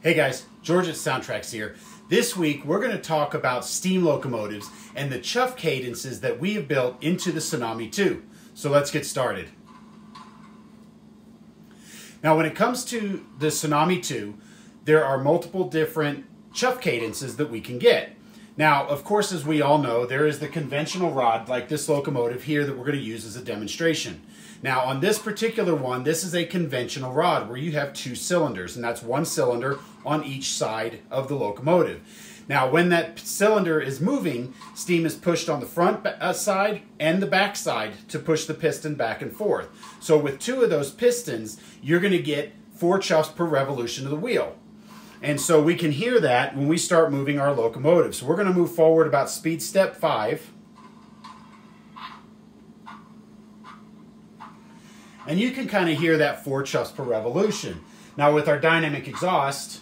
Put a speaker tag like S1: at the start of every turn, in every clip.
S1: Hey guys, George at SoundTraxx here. This week we're going to talk about steam locomotives and the chuff cadences that we have built into the Tsunami 2. So let's get started. Now when it comes to the Tsunami 2, there are multiple different chuff cadences that we can get. Now, of course, as we all know, there is the conventional rod like this locomotive here that we're going to use as a demonstration. Now, on this particular one, this is a conventional rod where you have two cylinders, and that's one cylinder on each side of the locomotive. Now, when that cylinder is moving, steam is pushed on the front uh, side and the back side to push the piston back and forth. So with two of those pistons, you're going to get four chuffs per revolution of the wheel. And so we can hear that when we start moving our locomotive. So we're going to move forward about speed step five. And you can kind of hear that four chuffs per revolution. Now with our dynamic exhaust,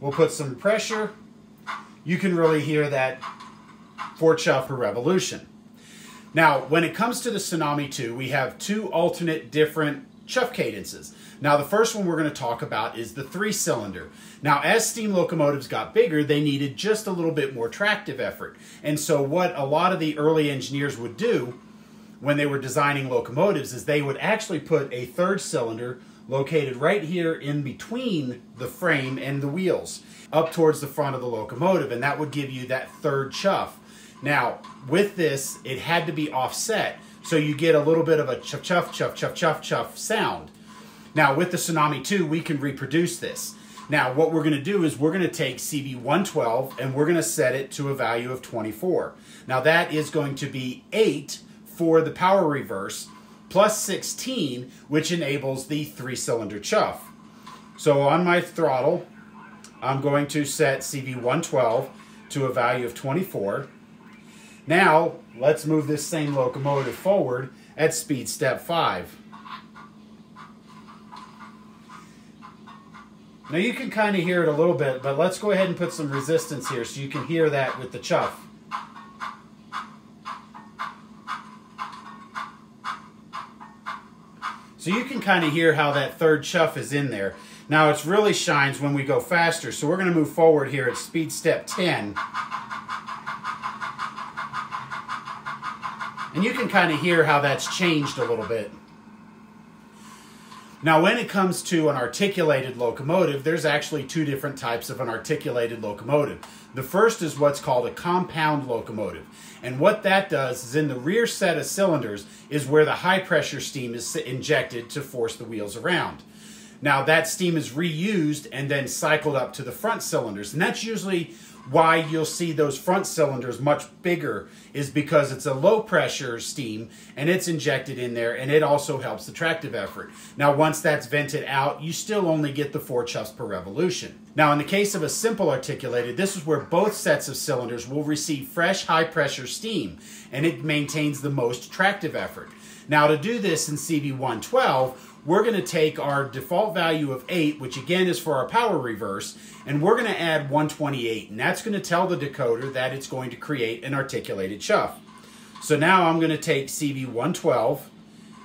S1: we'll put some pressure. You can really hear that four chuff per revolution. Now, when it comes to the Tsunami 2, we have two alternate different chuff cadences. Now, the first one we're going to talk about is the three cylinder. Now, as steam locomotives got bigger, they needed just a little bit more tractive effort. And so, what a lot of the early engineers would do when they were designing locomotives is they would actually put a third cylinder located right here in between the frame and the wheels up towards the front of the locomotive and that would give you that third chuff. Now with this it had to be offset so you get a little bit of a chuff chuff chuff chuff chuff chuff sound. Now with the Tsunami 2 we can reproduce this. Now what we're going to do is we're going to take CV112 and we're going to set it to a value of 24. Now that is going to be 8 for the power reverse, plus 16, which enables the three-cylinder chuff. So on my throttle, I'm going to set CV112 to a value of 24. Now, let's move this same locomotive forward at speed step 5. Now you can kind of hear it a little bit, but let's go ahead and put some resistance here so you can hear that with the chuff. So you can kind of hear how that third chuff is in there. Now it really shines when we go faster, so we're going to move forward here at speed step 10. And you can kind of hear how that's changed a little bit. Now, when it comes to an articulated locomotive, there's actually two different types of an articulated locomotive. The first is what's called a compound locomotive. And what that does is in the rear set of cylinders is where the high pressure steam is injected to force the wheels around. Now, that steam is reused and then cycled up to the front cylinders. And that's usually why you'll see those front cylinders much bigger is because it's a low pressure steam and it's injected in there and it also helps the tractive effort. Now once that's vented out, you still only get the four chuffs per revolution. Now in the case of a simple articulated, this is where both sets of cylinders will receive fresh high pressure steam and it maintains the most tractive effort. Now to do this in CV112, we're going to take our default value of 8, which again is for our power reverse, and we're going to add 128. And that's going to tell the decoder that it's going to create an articulated chuff. So now I'm going to take CV112,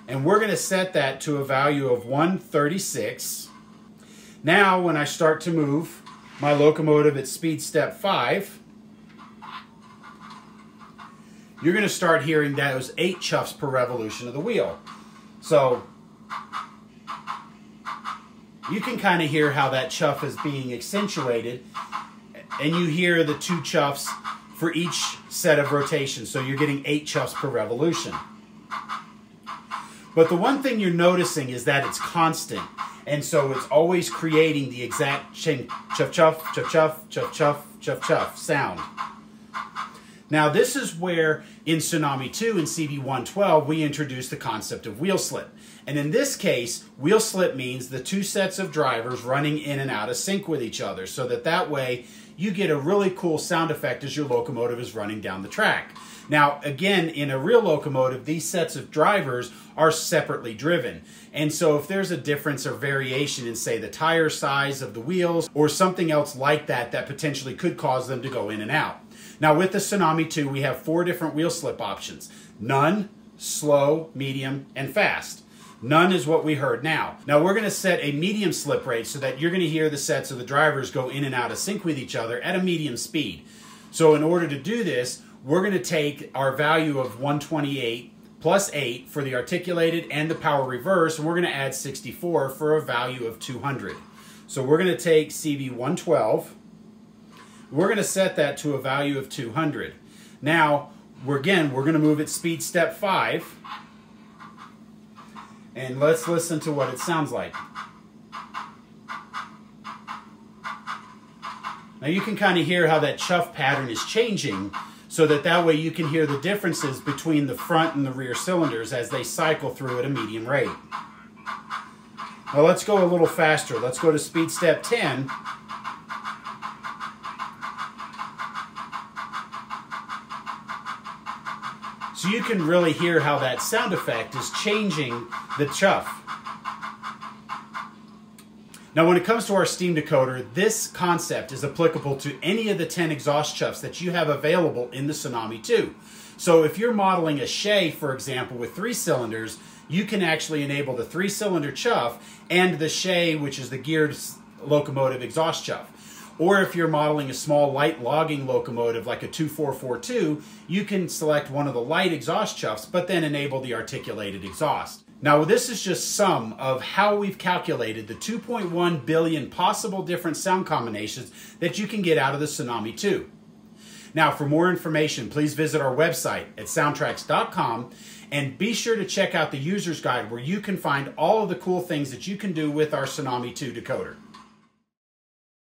S1: and we're going to set that to a value of 136. Now when I start to move my locomotive at speed step 5, you're going to start hearing those 8 chuffs per revolution of the wheel. So you can kind of hear how that chuff is being accentuated and you hear the two chuffs for each set of rotations. So you're getting eight chuffs per revolution. But the one thing you're noticing is that it's constant. And so it's always creating the exact chuff, chuff, chuff, chuff, chuff, chuff, chuff, chuff sound. Now this is where in Tsunami 2 and CV112 we introduce the concept of wheel slip. And in this case, wheel slip means the two sets of drivers running in and out of sync with each other so that that way you get a really cool sound effect as your locomotive is running down the track. Now, again, in a real locomotive, these sets of drivers are separately driven. And so if there's a difference or variation in, say, the tire size of the wheels or something else like that that potentially could cause them to go in and out. Now with the Tsunami 2, we have four different wheel slip options. None, slow, medium, and fast. None is what we heard now. Now we're going to set a medium slip rate so that you're going to hear the sets of the drivers go in and out of sync with each other at a medium speed. So in order to do this, we're going to take our value of 128 plus 8 for the articulated and the power reverse, and we're going to add 64 for a value of 200. So we're going to take CV 112, we're going to set that to a value of 200. Now, we're, again, we're going to move at speed step 5, and let's listen to what it sounds like. Now you can kind of hear how that chuff pattern is changing so that that way you can hear the differences between the front and the rear cylinders as they cycle through at a medium rate. Now let's go a little faster. Let's go to speed step 10. You can really hear how that sound effect is changing the chuff. Now, when it comes to our steam decoder, this concept is applicable to any of the 10 exhaust chuffs that you have available in the Tsunami 2. So if you're modeling a Shay, for example, with three cylinders, you can actually enable the three-cylinder chuff and the Shay, which is the geared locomotive exhaust chuff. Or if you're modeling a small light logging locomotive like a 2442, you can select one of the light exhaust chuffs, but then enable the articulated exhaust. Now, this is just some of how we've calculated the 2.1 billion possible different sound combinations that you can get out of the Tsunami 2. Now, for more information, please visit our website at soundtraxx.com and be sure to check out the user's guide where you can find all of the cool things that you can do with our Tsunami 2 decoder.